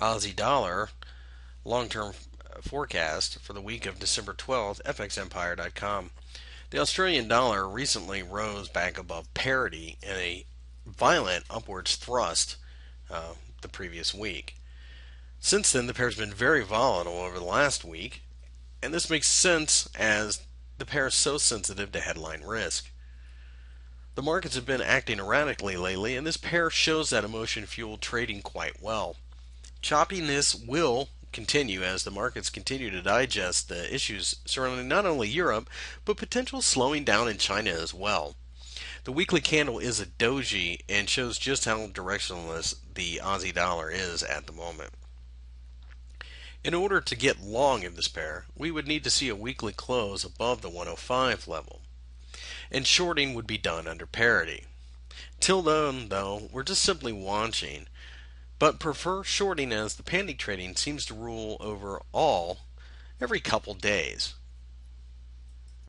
Aussie dollar long term forecast for the week of December 12th, FXEmpire.com. The Australian dollar recently rose back above parity in a violent upwards thrust uh, the previous week. Since then, the pair has been very volatile over the last week, and this makes sense as the pair is so sensitive to headline risk. The markets have been acting erratically lately, and this pair shows that emotion fueled trading quite well. Choppiness will continue as the markets continue to digest the issues surrounding not only Europe, but potential slowing down in China as well. The weekly candle is a doji and shows just how directionless the Aussie dollar is at the moment. In order to get long in this pair, we would need to see a weekly close above the 105 level. And shorting would be done under parity. Till then, though, we're just simply watching but prefer shorting as the panty trading seems to rule over all every couple days.